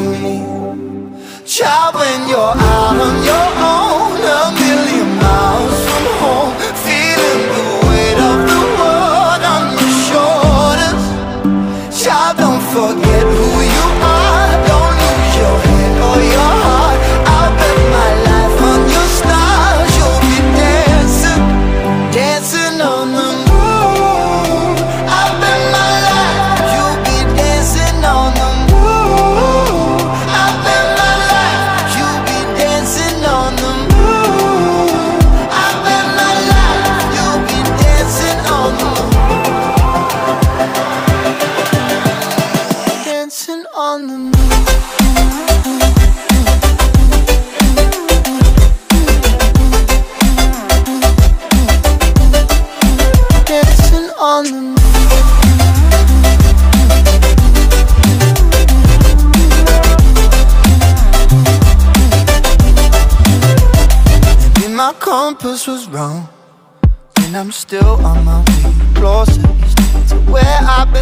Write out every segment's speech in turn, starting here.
from me. Child, when you're on the moon. Maybe my compass was wrong, and I'm still on my way closer to where I belong.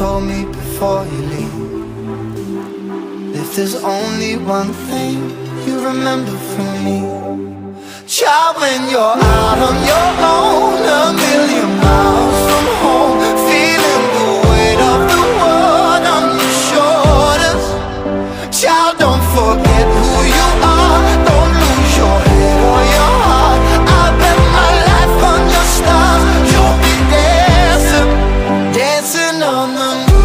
told me before you leave. If there's only one thing you remember from me Child, when you're out on your own a million among